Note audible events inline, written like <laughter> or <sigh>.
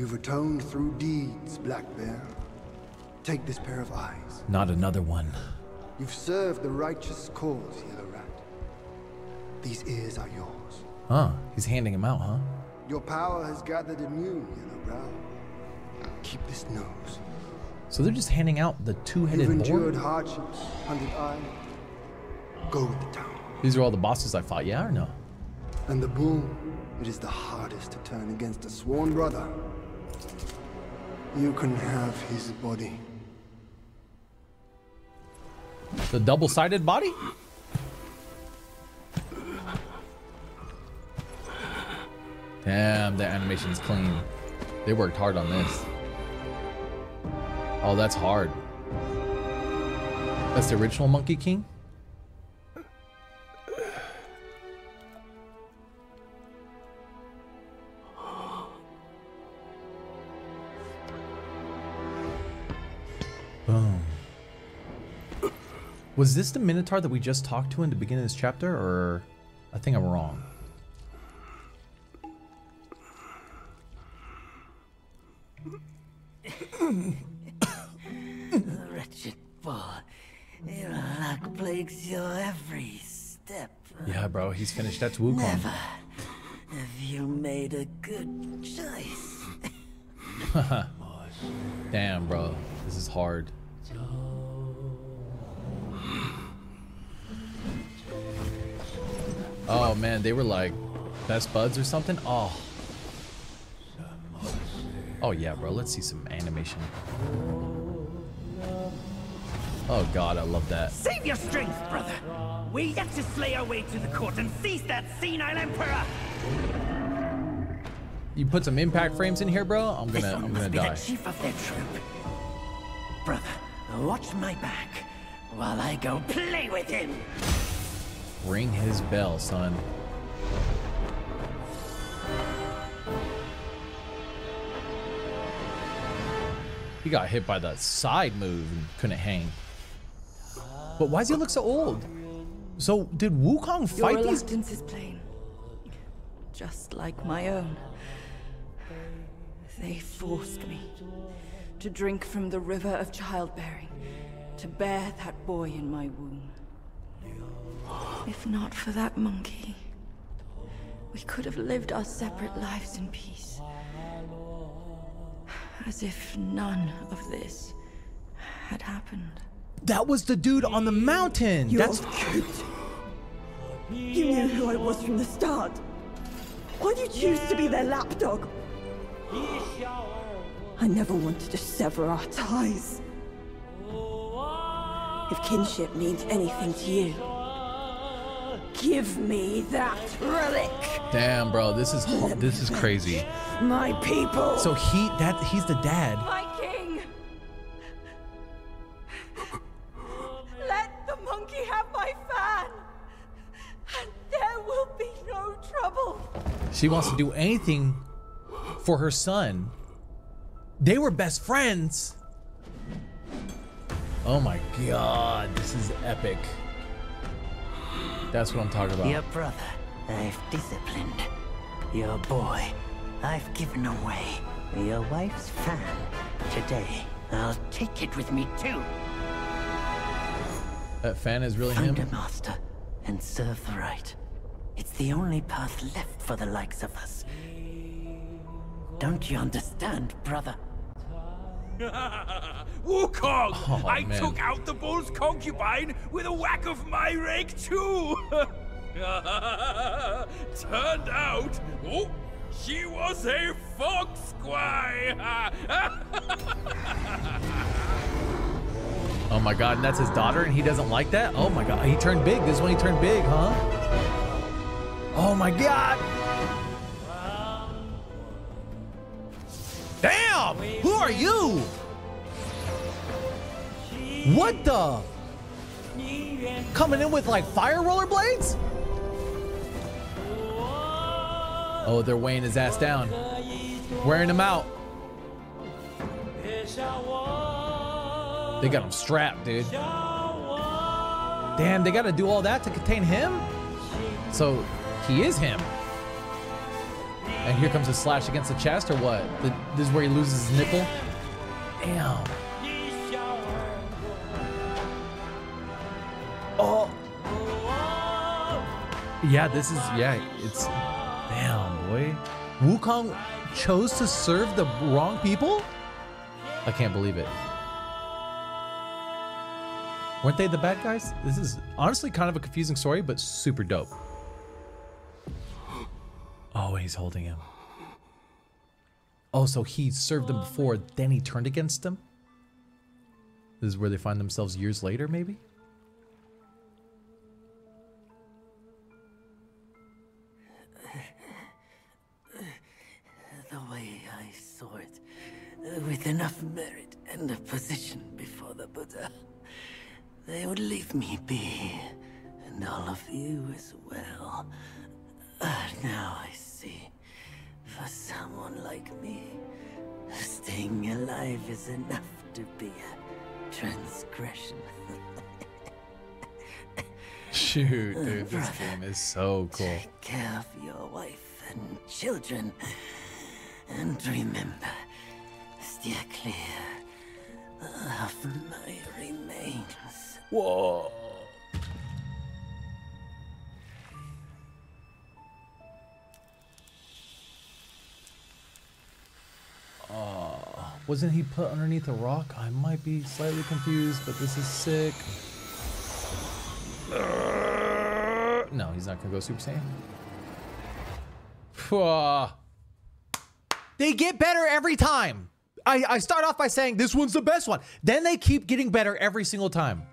You've atoned through deeds, Black Bear. Take this pair of eyes. Not another one. You've served the righteous cause, Yellow Rat. These ears are yours. Huh? He's handing them out, huh? Your power has gathered in you, Yellowbrow. Keep this nose. So they're just handing out the two-headed You've endured hardships, Hundred-Eyed. Go with the town. These are all the bosses I fought. Yeah or no? And the boom, it is the hardest to turn against a sworn brother. You can have his body. The double-sided body? Damn, the animation's clean. They worked hard on this. Oh, that's hard. That's the original Monkey King? Boom. Was this the Minotaur that we just talked to in the beginning of this chapter, or I think I'm wrong? Wretched boy. Your luck plagues your every step. Yeah, bro, he's finished. That's Wukong. Never have you made a good choice. <laughs> Damn, bro, this is hard. <sighs> Oh man, they were like best buds or something. Oh. Oh yeah, bro. Let's see some animation. Oh god, I love that. Save your strength, brother. We yet to slay our way to the court and seize that senile emperor. You put some impact frames in here, bro. I'm gonna, one I'm gonna be die. the chief of their troop. Brother, watch my back while I go play with him. Ring his bell, son. He got hit by the side move and couldn't hang. But why does he look so old? So did Wukong Your fight these? reluctance is plain. Just like my own. They forced me to drink from the river of childbearing, to bear that boy in my womb. If not for that monkey, we could have lived our separate lives in peace. As if none of this had happened. That was the dude on the mountain. You're That's cute. You knew who I was from the start. Why do you choose to be their lapdog? I never wanted to sever our ties. If kinship means anything to you, give me that relic. damn, bro. This is this is crazy. My people. So he that he's the dad. My king! Let the monkey have my fan! And there will be no trouble! She wants to do anything for her son. They were best friends. Oh my god, this is epic. That's what I'm talking about. Your brother, I've disciplined. Your boy, I've given away. Your wife's fan. Today, I'll take it with me too. That fan is really Find him. a master and serve the right. It's the only path left for the likes of us. Don't you understand, brother? <laughs> Wukong! Oh, I man. took out the bull's concubine with a whack of my rake too! <laughs> Turned out, oh, she was a fox squire! <laughs> Oh my god, and that's his daughter, and he doesn't like that? Oh my god, he turned big. This is when he turned big, huh? Oh my god! Damn! Who are you? What the? Coming in with like fire rollerblades? Oh, they're weighing his ass down. Wearing him out. They got him strapped, dude. Damn, they gotta do all that to contain him? So, he is him. And here comes a slash against the chest, or what? The, this is where he loses his nipple. Damn. Oh. Yeah, this is yeah. It's damn boy. Wukong chose to serve the wrong people. I can't believe it. Weren't they the bad guys? This is honestly kind of a confusing story, but super dope. Oh, he's holding him. Oh, so he served them oh before, then he turned against them? This is where they find themselves years later, maybe? The way I saw it, with enough merit and a position before the Buddha, they would leave me be, and all of you as well. Uh, now I see, for someone like me, staying alive is enough to be a transgression. Shoot, dude, this game is so cool. Take care of your wife and children. And remember, steer clear of my remains. Whoa. Wasn't he put underneath a rock? I might be slightly confused, but this is sick. No, he's not gonna go Super Saiyan. Phew. They get better every time. I, I start off by saying this one's the best one. Then they keep getting better every single time.